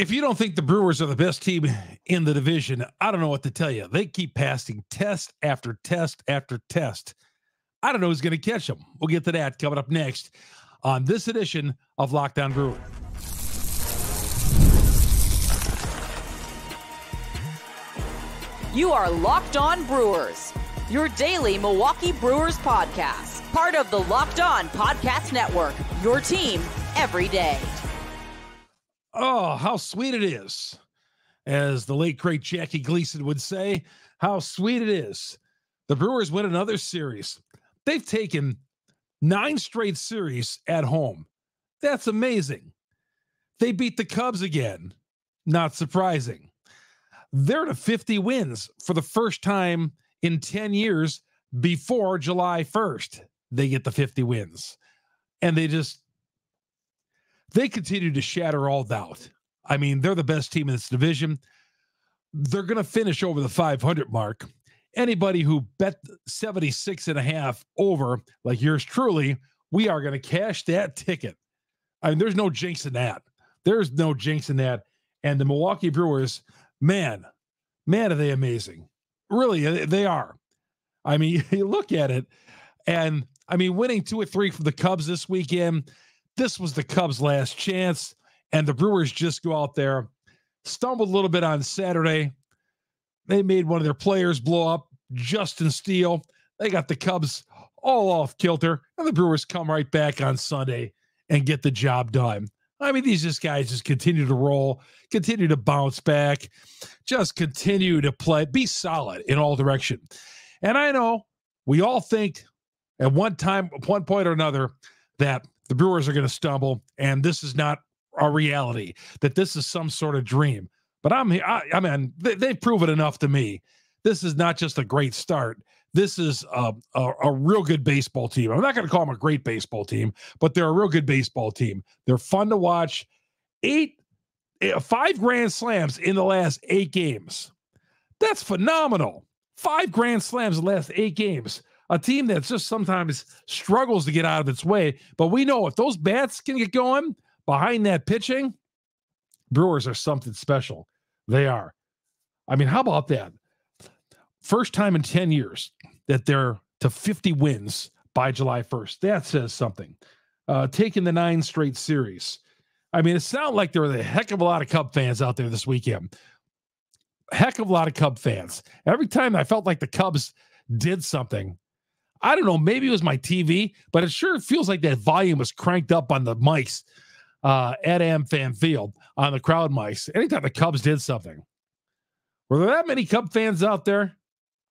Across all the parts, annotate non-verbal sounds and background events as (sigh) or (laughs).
if you don't think the Brewers are the best team in the division, I don't know what to tell you. They keep passing test after test after test. I don't know who's going to catch them. We'll get to that coming up next on this edition of Locked On Brewer. You are Locked On Brewers, your daily Milwaukee Brewers podcast, part of the Locked On Podcast Network, your team every day. Oh, how sweet it is. As the late great Jackie Gleason would say, how sweet it is. The Brewers win another series. They've taken nine straight series at home. That's amazing. They beat the Cubs again. Not surprising. They're to 50 wins for the first time in 10 years before July 1st. They get the 50 wins. And they just they continue to shatter all doubt. I mean, they're the best team in this division. They're going to finish over the 500 mark. Anybody who bet 76 and a half over, like yours truly, we are going to cash that ticket. I mean, there's no jinx in that. There's no jinx in that. And the Milwaukee Brewers, man, man, are they amazing. Really, uh, they are. I mean, (laughs) you look at it, and I mean, winning two or three from the Cubs this weekend, this was the Cubs' last chance, and the Brewers just go out there, stumbled a little bit on Saturday. They made one of their players blow up, Justin Steele. They got the Cubs all off kilter, and the Brewers come right back on Sunday and get the job done. I mean, these just guys just continue to roll, continue to bounce back, just continue to play, be solid in all direction. And I know we all think at one time, one point or another, that the Brewers are going to stumble, and this is not a reality. That this is some sort of dream. But I'm I, I mean, they, they've proven enough to me. This is not just a great start. This is a, a, a real good baseball team. I'm not going to call them a great baseball team, but they're a real good baseball team. They're fun to watch. Eight, eh, five grand slams in the last eight games. That's phenomenal. Five grand slams in the last eight games a team that just sometimes struggles to get out of its way. But we know if those bats can get going behind that pitching, Brewers are something special. They are. I mean, how about that? First time in 10 years that they're to 50 wins by July 1st. That says something. Uh, taking the nine straight series. I mean, it sounded like there were a heck of a lot of Cub fans out there this weekend. Heck of a lot of Cub fans. Every time I felt like the Cubs did something, I don't know, maybe it was my TV, but it sure feels like that volume was cranked up on the mics uh, at AmFam Field on the crowd mics. Anytime the Cubs did something, were there that many Cub fans out there?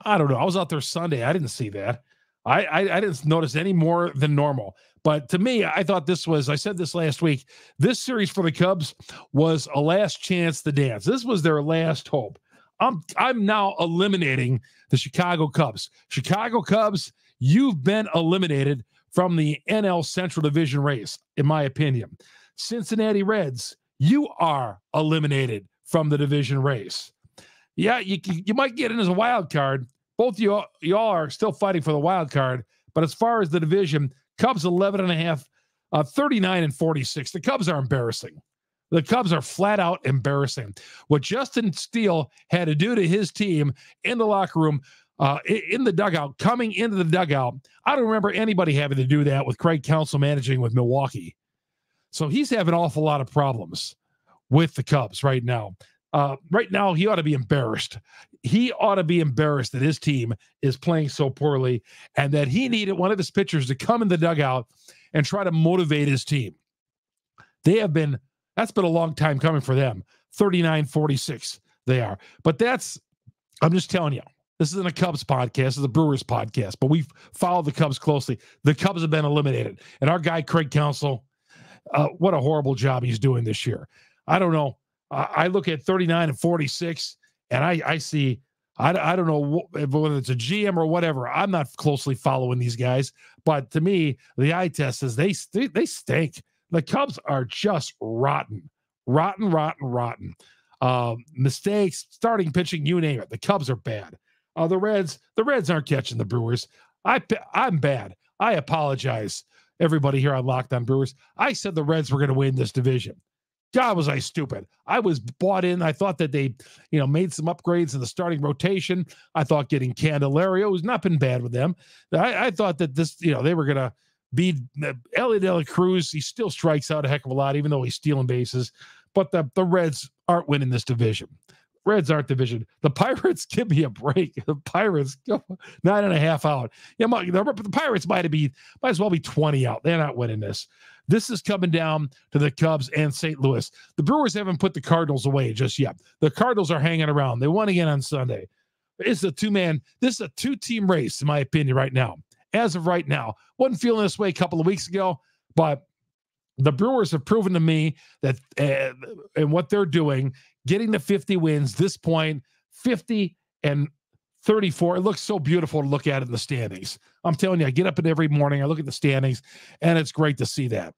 I don't know. I was out there Sunday. I didn't see that. I, I, I didn't notice any more than normal. But to me, I thought this was. I said this last week. This series for the Cubs was a last chance to dance. This was their last hope. I'm I'm now eliminating the Chicago Cubs. Chicago Cubs you've been eliminated from the NL Central Division race, in my opinion. Cincinnati Reds, you are eliminated from the division race. Yeah, you you might get in as a wild card. Both you y'all are still fighting for the wild card, but as far as the division, Cubs 11 and a half, uh, 39 and 46. The Cubs are embarrassing. The Cubs are flat out embarrassing. What Justin Steele had to do to his team in the locker room uh, in the dugout, coming into the dugout. I don't remember anybody having to do that with Craig Counsell managing with Milwaukee. So he's having an awful lot of problems with the Cubs right now. Uh, right now, he ought to be embarrassed. He ought to be embarrassed that his team is playing so poorly and that he needed one of his pitchers to come in the dugout and try to motivate his team. They have been, that's been a long time coming for them. 39 46, they are. But that's, I'm just telling you, this isn't a Cubs podcast, it's a Brewers podcast, but we've followed the Cubs closely. The Cubs have been eliminated. And our guy, Craig Counsell, uh, what a horrible job he's doing this year. I don't know. I look at 39 and 46, and I, I see, I, I don't know whether it's a GM or whatever. I'm not closely following these guys, but to me, the eye test says they, they, they stink. The Cubs are just rotten, rotten, rotten, rotten. Uh, mistakes, starting pitching, you name it. The Cubs are bad. Uh, the Reds, the Reds aren't catching the Brewers. I I'm bad. I apologize, everybody here on Locked On Brewers. I said the Reds were going to win this division. God, was I stupid. I was bought in. I thought that they, you know, made some upgrades in the starting rotation. I thought getting Candelario has not been bad with them. I, I thought that this, you know, they were going to be uh, Elly De La Cruz. He still strikes out a heck of a lot, even though he's stealing bases. But the, the Reds aren't winning this division. Reds aren't division. The Pirates (laughs) give me a break. The Pirates go nine and a half out. Yeah, the, the Pirates might be might as well be 20 out. They're not winning this. This is coming down to the Cubs and St. Louis. The Brewers haven't put the Cardinals away just yet. The Cardinals are hanging around. They won again on Sunday. It's a two man, this is a two team race, in my opinion, right now. As of right now, wasn't feeling this way a couple of weeks ago, but the Brewers have proven to me that uh, and what they're doing, getting to 50 wins, this point, 50 and 34. It looks so beautiful to look at in the standings. I'm telling you, I get up in every morning, I look at the standings, and it's great to see that.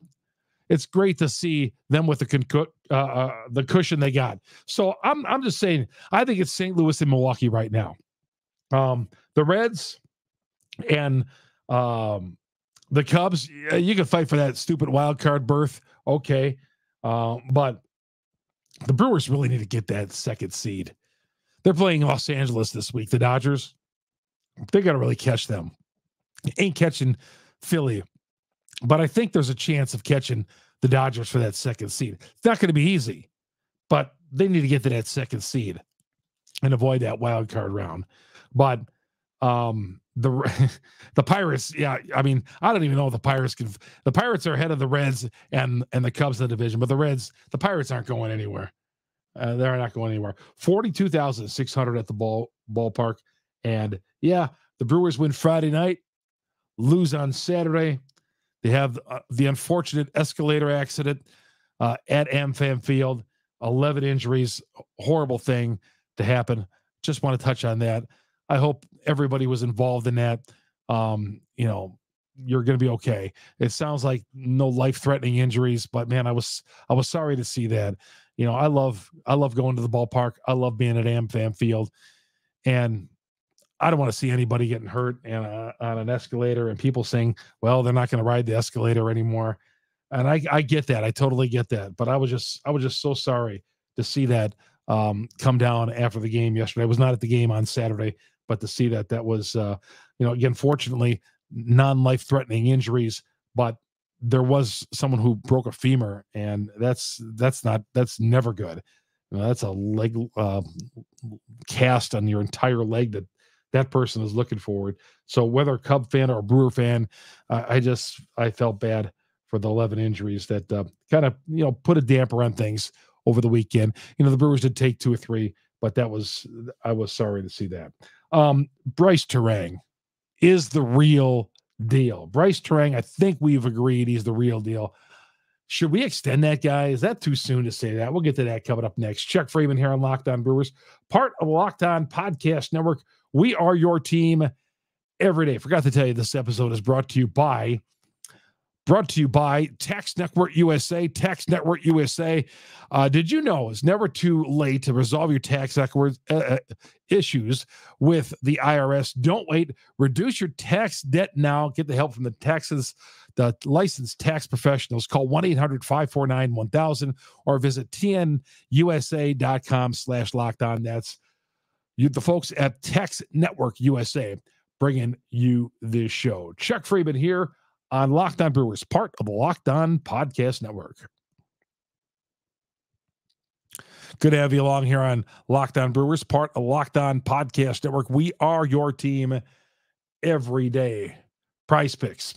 It's great to see them with the uh, uh, the cushion they got. So I'm I'm just saying, I think it's St. Louis and Milwaukee right now. Um, the Reds and um, the Cubs, you can fight for that stupid wild card berth, okay, uh, but the Brewers really need to get that second seed. They're playing Los Angeles this week. The Dodgers, they got to really catch them. Ain't catching Philly, but I think there's a chance of catching the Dodgers for that second seed. It's not going to be easy, but they need to get to that second seed and avoid that wild card round. But um the (laughs) the Pirates, yeah, I mean, I don't even know if the Pirates can. The Pirates are ahead of the Reds and and the Cubs in the division, but the Reds, the Pirates aren't going anywhere. Uh, they're not going anywhere. Forty-two thousand six hundred at the ball ballpark, and yeah, the Brewers win Friday night, lose on Saturday. They have uh, the unfortunate escalator accident uh, at AmFam Field. Eleven injuries, horrible thing to happen. Just want to touch on that. I hope everybody was involved in that. Um, you know, you're going to be okay. It sounds like no life-threatening injuries, but man, I was I was sorry to see that you know, I love I love going to the ballpark. I love being at AmFam Field, and I don't want to see anybody getting hurt and uh, on an escalator and people saying, "Well, they're not going to ride the escalator anymore." And I I get that. I totally get that. But I was just I was just so sorry to see that um, come down after the game yesterday. I was not at the game on Saturday, but to see that that was uh, you know again, fortunately, non life threatening injuries, but there was someone who broke a femur, and that's that's not that's never good. You know, that's a leg uh, cast on your entire leg that that person is looking forward. So whether a Cub fan or a Brewer fan, I just I felt bad for the 11 injuries that uh, kind of you know put a damper on things over the weekend. You know the Brewers did take two or three, but that was I was sorry to see that. Um, Brice Turang is the real deal. Brice Turang, I think we've agreed he's the real deal. Should we extend that guy? Is that too soon to say that? We'll get to that coming up next. Chuck Freimund here on Locked On Brewers, part of the Locked On Podcast Network. We are your team every day. Forgot to tell you this episode is brought to you by brought to you by Tax Network USA. Tax Network USA. Uh, did you know it's never too late to resolve your tax uh, uh, issues with the IRS? Don't wait. Reduce your tax debt now. Get the help from the taxes, the licensed tax professionals. Call 1 800 549 1000 or visit tnusa.com slash locked on. That's you, the folks at Tax Network USA bringing you this show. Chuck Freimund here on Locked On Brewers, part of the Locked On Podcast Network. Good to have you along here on Locked On Brewers, part of Locked On Podcast Network. We are your team every day. Prize Picks,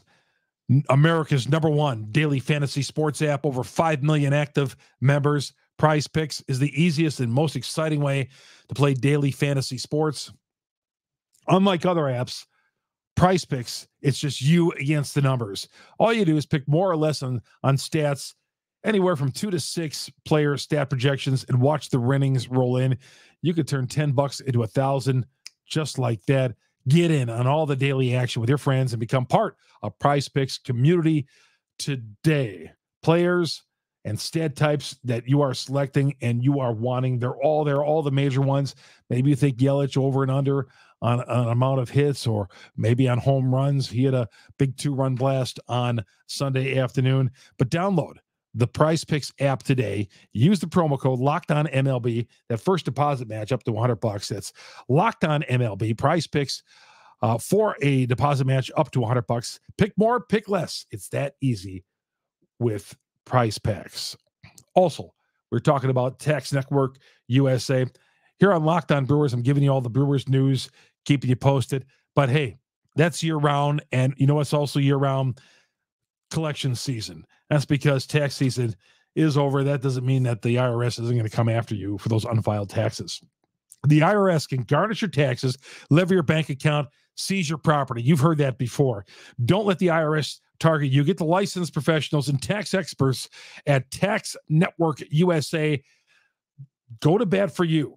America's number one daily fantasy sports app, over 5 million active members. Prize Picks is the easiest and most exciting way to play daily fantasy sports. Unlike other apps, price picks, it's just you against the numbers. All you do is pick more or less on, on stats, anywhere from two to six player stat projections, and watch the winnings roll in. You could turn 10 bucks into a thousand just like that. Get in on all the daily action with your friends and become part of Prize Picks community today. Players and stat types that you are selecting and you are wanting, they're all there, all the major ones. Maybe you think Yelich over and under on an amount of hits or maybe on home runs. He had a big two run blast on Sunday afternoon. But download the Prize Picks app today. Use the promo code Locked On MLB. That first deposit match up to 100 bucks. That's Locked On MLB. Prize Picks uh, for a deposit match up to 100 bucks. Pick more, pick less. It's that easy with Prize Picks. Also, we're talking about Tax Network USA. Here on Locked On Brewers, I'm giving you all the Brewers news, keeping you posted. But hey, that's year round. And you know what's also year round? Collection season. That's because tax season is over. That doesn't mean that the IRS isn't going to come after you for those unfiled taxes. The IRS can garnish your taxes, levy your bank account, seize your property. You've heard that before. Don't let the IRS target you. Get the licensed professionals and tax experts at Tax Network USA. Go to bat for you.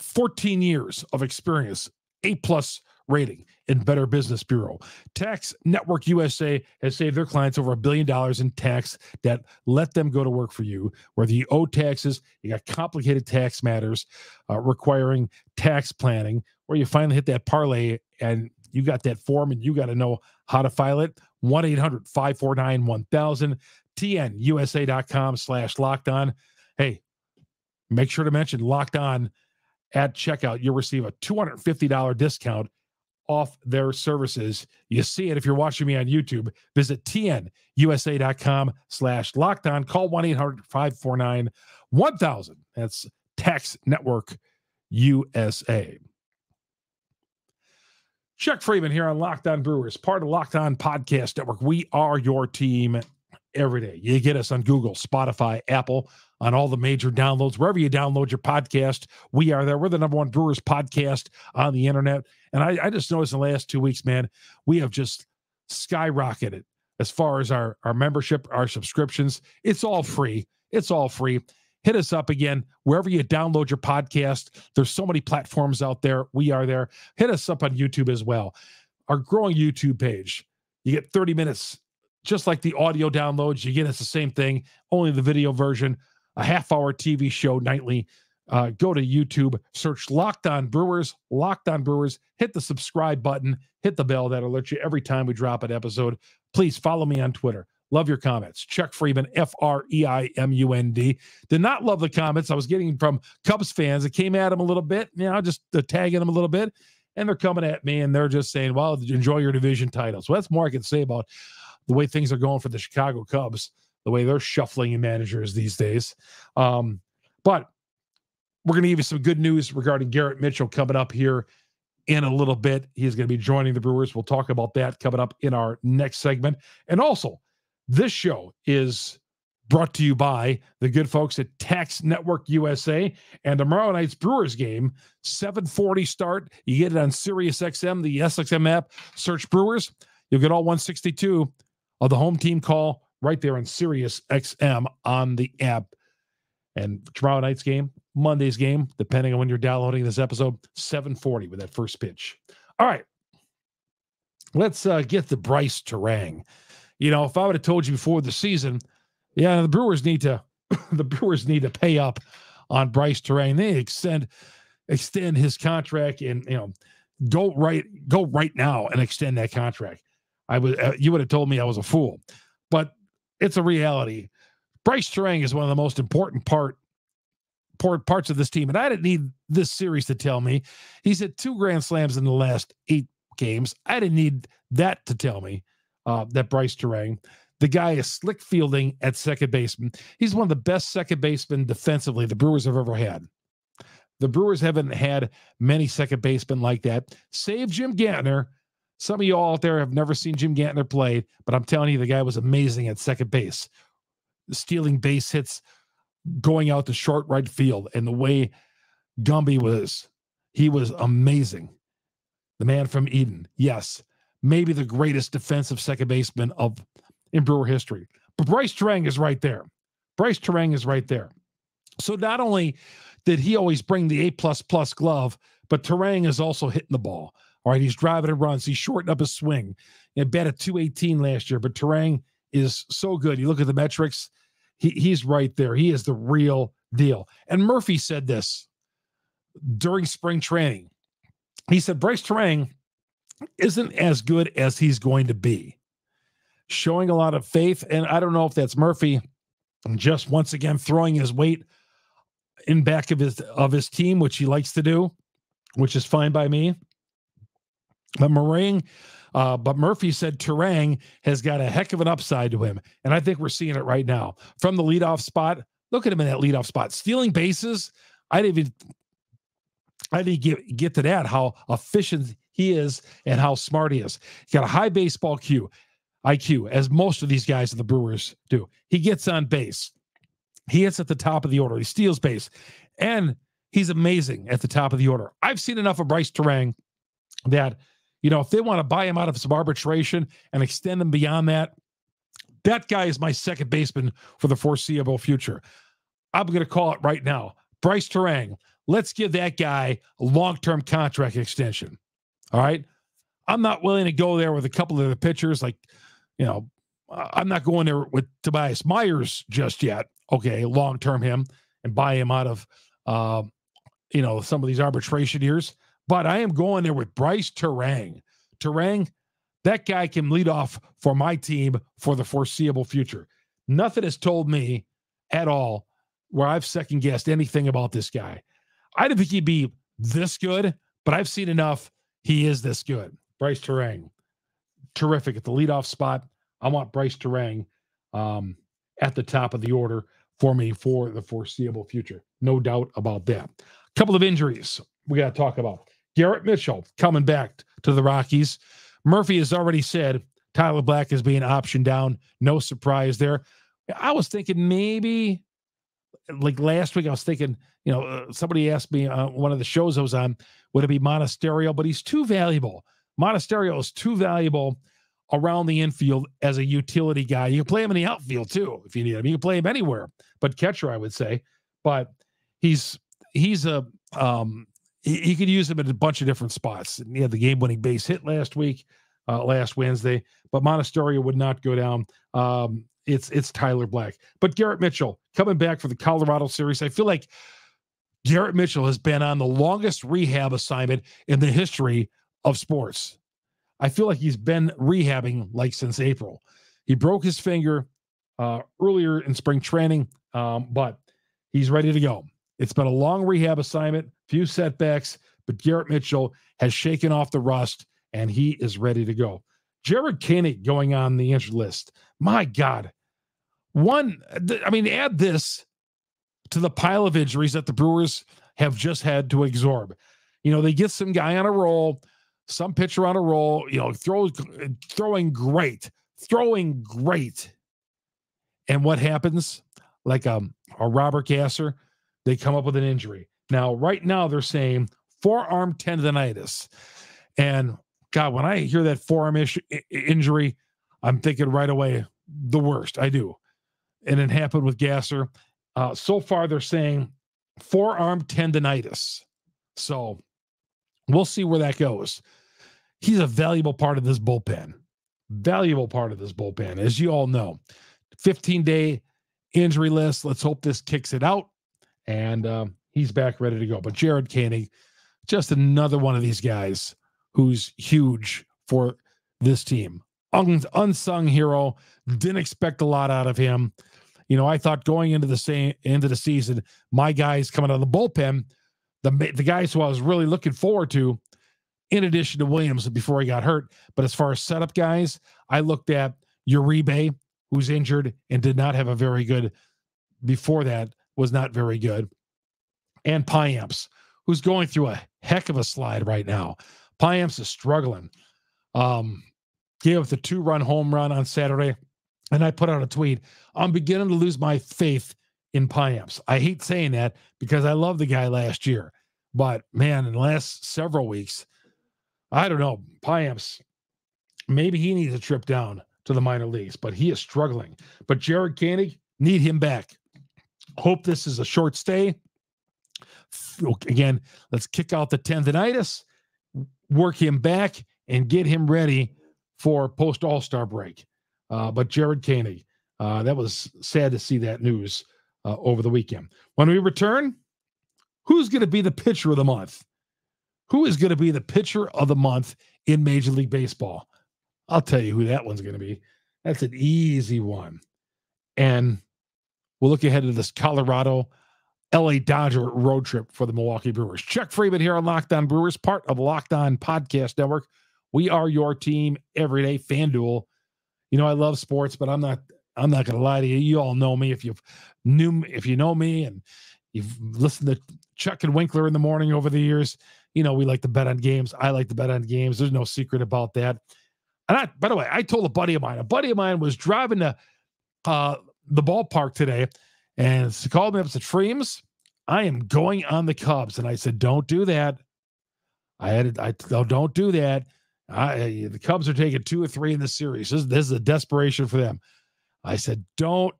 14 years of experience, A plus rating in Better Business Bureau. Tax Network USA has saved their clients over a billion dollars in tax that let them go to work for you. Whether you owe taxes, you got complicated tax matters uh, requiring tax planning, or you finally hit that parlay and you got that form and you got to know how to file it. 1 800 549 1000, tnusa.com slash locked on. Hey, make sure to mention locked on at checkout. You'll receive a $250 discount off their services. You see it if you're watching me on YouTube. Visit tnusa.com slash locked on. Call 1 800 549 1000. That's Tax Network USA. Chuck Freimund here on Locked On Brewers, part of Locked On Podcast Network. We are your team every day. You get us on Google, Spotify, Apple, on all the major downloads, wherever you download your podcast. We are there. We're the number one Brewers podcast on the internet. And I, I just noticed in the last two weeks, man, we have just skyrocketed as far as our, our membership, our subscriptions. It's all free. It's all free hit us up again wherever you download your podcast. There's so many platforms out there. We are there. Hit us up on YouTube as well. Our growing YouTube page. You get 30 minutes, just like the audio downloads. You get us the same thing, only the video version. A half hour TV show nightly. Uh, go to YouTube, search Locked On Brewers, Locked On Brewers, hit the subscribe button, hit the bell. that alerts you every time we drop an episode. Please follow me on Twitter Love your comments. Chuck Freimund, F R E I M U N D. Did not love the comments I was getting from Cubs fans. It came at him a little bit, you know, just uh, tagging them a little bit. And they're coming at me and they're just saying, well, enjoy your division title. So that's more I can say about the way things are going for the Chicago Cubs, the way they're shuffling managers these days. Um, but we're going to give you some good news regarding Garrett Mitchell coming up here in a little bit. He's going to be joining the Brewers. We'll talk about that coming up in our next segment. And also, this show is brought to you by the good folks at Tax Network USA and tomorrow night's Brewers game, 740 start. You get it on Sirius XM, the SXM app. Search Brewers. You'll get all 162 of the home team call right there on Sirius XM on the app. And tomorrow night's game, Monday's game, depending on when you're downloading this episode, 740 with that first pitch. All right. Let's uh, get the Brice Turang. You know, if I would have told you before the season, yeah, the Brewers need to (coughs) the Brewers need to pay up on Brice Turang. They extend extend his contract and you know go right go right now and extend that contract. I would uh, you would have told me I was a fool, but it's a reality. Brice Turang is one of the most important part part parts of this team, and I didn't need this series to tell me. He's hit two grand slams in the last eight games. I didn't need that to tell me uh, that Brice Turang. The guy is slick fielding at second baseman. He's one of the best second basemen defensively the Brewers have ever had. The Brewers haven't had many second basemen like that. Save Jim Gantner. Some of you all out there have never seen Jim Gantner play, but I'm telling you, the guy was amazing at second base, stealing base hits, going out to short right field, and the way Gumby was, he was amazing. The man from Eden, yes maybe the greatest defensive second baseman of in Brewer history. But Brice Turang is right there. Brice Turang is right there. So not only did he always bring the A plus plus glove, but Turang is also hitting the ball. All right, he's driving and runs. He's shortened up his swing. He bet at 218 last year, but Turang is so good. You look at the metrics, he, he's right there. He is the real deal. And Murphy said this during spring training. He said Brice Turang isn't as good as he's going to be. Showing a lot of faith. And I don't know if that's Murphy just once again throwing his weight in back of his of his team, which he likes to do, which is fine by me. But Meringue, uh, but Murphy said Turang has got a heck of an upside to him, and I think we're seeing it right now from the leadoff spot. Look at him in that leadoff spot, stealing bases. I didn't even I didn't get get to that how efficient he is and how smart he is. He's got a high baseball Q, IQ, as most of these guys in the Brewers do. He gets on base. He hits at the top of the order. He steals base. And he's amazing at the top of the order. I've seen enough of Brice Turang that, you know, if they want to buy him out of some arbitration and extend him beyond that, that guy is my second baseman for the foreseeable future. I'm going to call it right now. Brice Turang, let's give that guy a long term contract extension. All right. I'm not willing to go there with a couple of the pitchers. Like, you know, I'm not going there with Tobias Myers just yet. Okay. Long term him and buy him out of, uh, you know, some of these arbitration years. But I am going there with Brice Turang. Turang, that guy can lead off for my team for the foreseeable future. Nothing has told me at all where I've second guessed anything about this guy. I didn't think he'd be this good, but I've seen enough. He is this good. Brice Turang, terrific at the leadoff spot. I want Brice Turang um, at the top of the order for me for the foreseeable future. No doubt about that. A couple of injuries we got to talk about. Garrett Mitchell coming back to the Rockies. Murphy has already said Tyler Black is being optioned down. No surprise there. I was thinking maybe like last week, I was thinking, you know, uh, somebody asked me uh, one of the shows I was on, would it be Monasterio? But he's too valuable. Monasterio is too valuable around the infield as a utility guy. You can play him in the outfield too if you need him. You can play him anywhere, but catcher, I would say. But he's he's a um he, he could use him in a bunch of different spots. He had the game-winning base hit last week, uh, last Wednesday, but Monasterio would not go down. Um, it's it's Tyler Black. But Garrett Mitchell coming back for the Colorado series. I feel like Garrett Mitchell has been on the longest rehab assignment in the history of sports. I feel like he's been rehabbing like since April. He broke his finger uh, earlier in spring training, um, but he's ready to go. It's been a long rehab assignment, few setbacks, but Garrett Mitchell has shaken off the rust and he is ready to go. Jared Koenig going on the injured list. My God. One, I mean, add this to the pile of injuries that the Brewers have just had to absorb. You know, they get some guy on a roll, some pitcher on a roll, you know, throws throwing great, throwing great. And what happens? Like a, um, a Robert Gasser, they come up with an injury. Now, right now, they're saying forearm tendonitis. And God, when I hear that forearm issue, injury, I'm thinking right away the worst. I do. And it happened with Gasser. Uh, so far, they're saying forearm tendonitis. So we'll see where that goes. He's a valuable part of this bullpen. Valuable part of this bullpen, as you all know. 15 day injury list. Let's hope this kicks it out. And uh, he's back ready to go. But Jared Koenig, just another one of these guys who's huge for this team. Un- unsung hero. Didn't expect a lot out of him. You know, I thought going into the same into the season, my guys coming out of the bullpen, the the guys who I was really looking forward to, in addition to Williams before he got hurt. But as far as setup guys, I looked at Uribe, who's injured and did not have a very good before that, was not very good, and Payamps, who's going through a heck of a slide right now. Payamps is struggling. Um, gave up the two run home run on Saturday. And I put out a tweet. I'm beginning to lose my faith in Payamps. I hate saying that because I love the guy last year. But man, in the last several weeks, I don't know. Payamps, maybe he needs a trip down to the minor leagues, but he is struggling. But Jared Koenig, need him back. Hope this is a short stay. Again, let's kick out the tendonitis work him back and get him ready for post All Star break. Uh, but Jared Koenig, uh, that was sad to see that news uh, over the weekend. When we return, who's going to be the pitcher of the month? Who is going to be the pitcher of the month in Major League Baseball? I'll tell you who that one's going to be. That's an easy one. And we'll look ahead to this Colorado LA Dodger road trip for the Milwaukee Brewers. Chuck Freimund here on Locked On Brewers, part of On Podcast Network. We are your team every day. FanDuel. You know, I love sports, but I'm not I'm not gonna lie to you. You all know me if you've knew if you know me and you've listened to Chuck and Winkler in the morning over the years. You know, we like to bet on games. I like to bet on games. There's no secret about that. And I, by the way, I told a buddy of mine, a buddy of mine was driving to uh, the ballpark today and he called me up and said, Freems, I am going on the Cubs. And I said, Don't do that. I had I no, don't do that. I, the Cubs are taking two or three in the series. This, this is a desperation for them. I said, Don't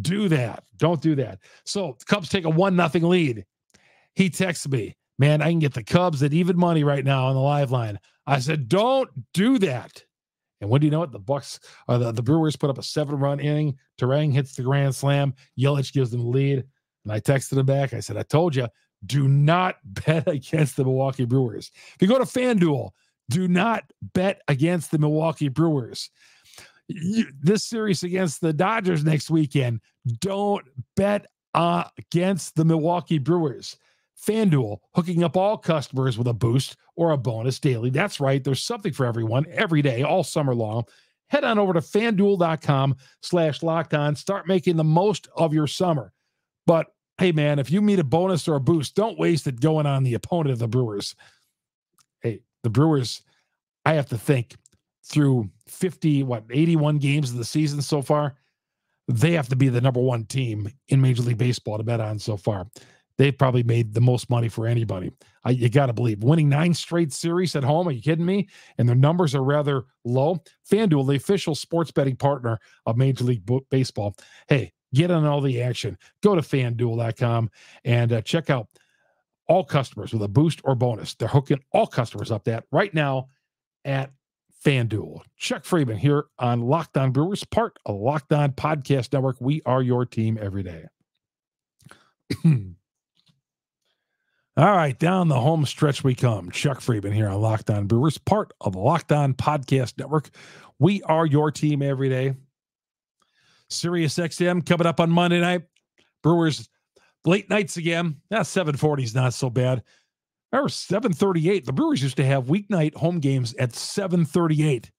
do that. Don't do that. So the Cubs take a one nothing lead. He texts me, man, I can get the Cubs at even money right now on the live line. I said, Don't do that. And when do you know it? The Bucks uh, the, the Brewers put up a seven run inning. Turang hits the grand slam. Yelich gives them the lead. And I texted him back. I said, I told you, do not (laughs) bet against the Milwaukee Brewers. If you go to FanDuel, do not bet against the Milwaukee Brewers. You, this series against the Dodgers next weekend, don't bet uh, against the Milwaukee Brewers. FanDuel hooking up all customers with a boost or a bonus daily. That's right. There's something for everyone every day, all summer long. Head on over to fanduel.com slash locked on. Start making the most of your summer. But hey, man, if you meet a bonus or a boost, don't waste it going on the opponent of the Brewers. Hey, the Brewers, I have to think through 50, what, 81 games of the season so far, they have to be the number one team in Major League Baseball to bet on so far they've probably made the most money for anybody. I, you got to believe winning nine straight series at home. Are you kidding me? And their numbers are rather low. FanDuel, the official sports betting partner of Major League Baseball. Hey, get on all the action. Go to fanduel.com and uh, check out all customers with a boost or bonus. They're hooking all customers up that right now at FanDuel. Chuck Freimund here on Locked On Brewers, part of Locked On Podcast Network. We are your team every day. (clears throat) All right, down the home stretch we come. Chuck Freimund here on Locked On Brewers, part of the Locked On Podcast Network. We are your team every day. Sirius XM coming up on Monday night. Brewers late nights again. That 740 is not so bad. Remember 738. The Brewers used to have weeknight home games at 738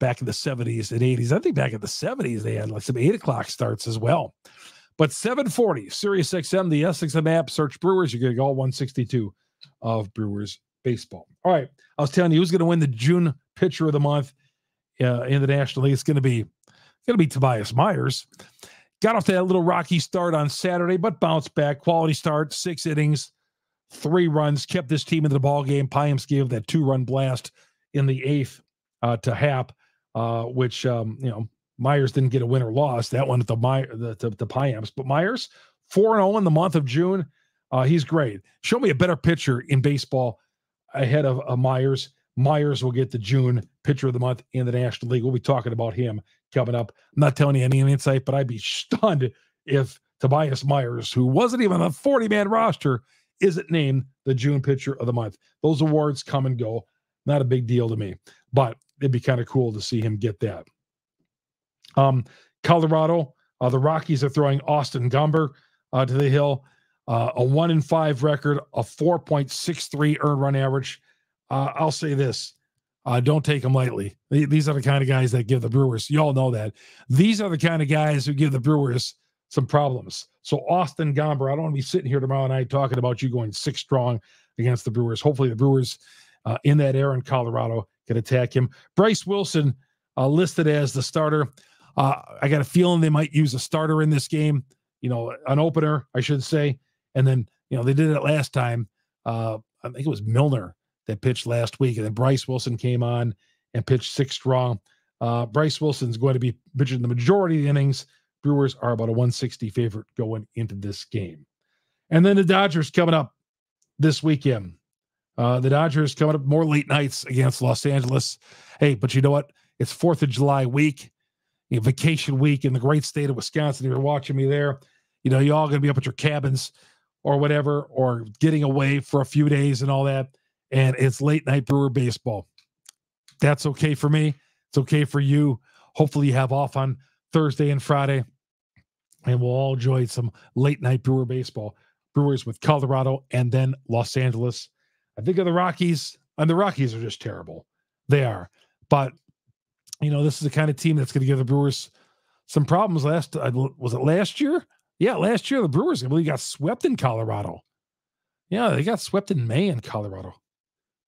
back in the 70s and 80s. I think back in the 70s they had like some eight o'clock starts as well. But 740, Sirius XM, the SXM app, search Brewers. You're going to get all 162 of Brewers baseball. All right. I was telling you who's going to win the June pitcher of the month uh, in the National League. It's going to be going to be Tobias Myers. Got off that little rocky start on Saturday, but bounced back. Quality start, six innings, three runs, kept this team in the ball game. Payamps gave that two run blast in the eighth uh, to Happ, uh, which um, you know Myers didn't get a win or loss. That one at the My the, the, the. But Myers, 4 and 0 in the month of June. Uh, he's great. Show me a better pitcher in baseball ahead of uh, Myers. Myers will get the June pitcher of the month in the National League. We'll be talking about him coming up. I'm not telling you any insight, but I'd be stunned if Tobias Myers, who wasn't even on the 40 man roster, isn't named the June pitcher of the month. Those awards come and go. Not a big deal to me, but it'd be kind of cool to see him get that. Um, Colorado, uh, the Rockies are throwing Austin Gomber uh, to the hill. Uh, a one in five record, a 4.63 earned run average. Uh, I'll say this. Uh, don't take them lightly. These are the kind of guys that give the Brewers, you all know that. These are the kind of guys who give the Brewers some problems. So, Austin Gomber, I don't want to be sitting here tomorrow night talking about you going six strong against the Brewers. Hopefully, the Brewers uh, in that era in Colorado can attack him. Bryse Wilson listed as the starter. Uh, I got a feeling they might use a starter in this game, you know, an opener, I should say. And then, you know, they did it last time. Uh, I think it was Milner that pitched last week. And then Bryse Wilson came on and pitched six strong. Uh, Bryse Wilson's going to be pitching the majority of the innings. Brewers are about a 160 favorite going into this game. And then the Dodgers coming up this weekend. Uh, the Dodgers coming up more late nights against Los Angeles. Hey, but you know what? It's Fourth of July week you know, vacation week in the great state of Wisconsin. If you're watching me there, you know, you're all going to be up at your cabins or whatever, or getting away for a few days and all that. And it's late night brewer baseball. That's okay for me. It's okay for you. Hopefully, you have off on Thursday and Friday. and we'll all enjoy some late night Brewer baseball. Brewers with Colorado and then Los Angeles. I think of the Rockies, and the Rockies are just terrible. They are. But, you know, this is the kind of team that's going to give the Brewers some problems last, was it last year? Yeah, last year the Brewers, I believe, got swept in Colorado. Yeah, they got swept in May in Colorado.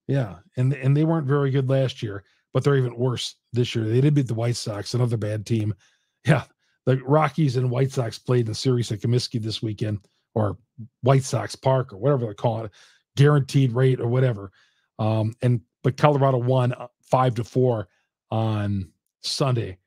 Yeah, and and they weren't very good last year, but they're even worse this year. They did beat the White Sox, another bad team. Yeah, the Rockies and White Sox played in the series at Comiskey this weekend, or White Sox Park, or whatever they call it, guaranteed rate or whatever. Um, and but Colorado won uh, five to four on Sunday,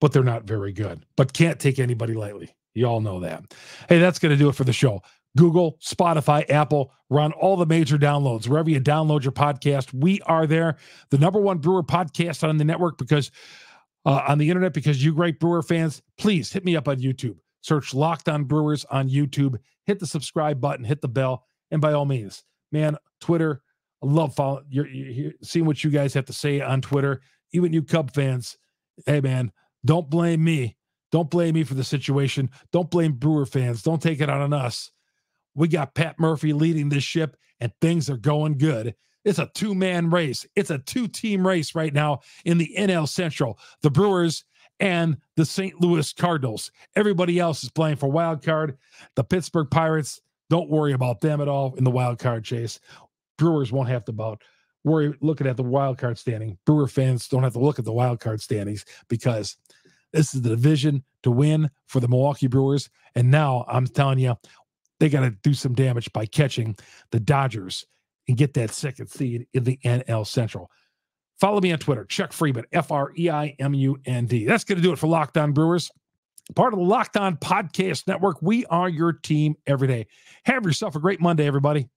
but they're not very good. But can't take anybody lightly. You all know that. Hey, that's going to do it for the show. Google, Spotify, Apple, run all the major downloads. Wherever you download your podcast, we are there. The number one brewer podcast on the network because uh, on the internet, because you great brewer fans, please hit me up on YouTube. Search Locked On Brewers on YouTube. Hit the subscribe button, hit the bell, and by all means, man, Twitter. I love following, you're, you're seeing what you guys have to say on Twitter. Even you Cub fans, hey man, don't blame me. Don't blame me for the situation. Don't blame Brewer fans. Don't take it out on us. We got Pat Murphy leading this ship, and things are going good. It's a two man race. It's a two team race right now in the NL Central. The Brewers and the St. Louis Cardinals. Everybody else is playing for wild card. The Pittsburgh Pirates, don't worry about them at all in the wild card chase. Brewers won't have to about worry looking at the wild card standing. Brewer fans don't have to look at the wild card standings because this is the division to win for the Milwaukee Brewers. And now I'm telling you, they got to do some damage by catching the Dodgers and get that second seed in the NL Central. Follow me on Twitter, Chuck Freimund, F R E I M U N D. That's going to do it for Locked On Brewers, part of the Locked On Podcast Network. We are your team every day. Have yourself a great Monday, everybody.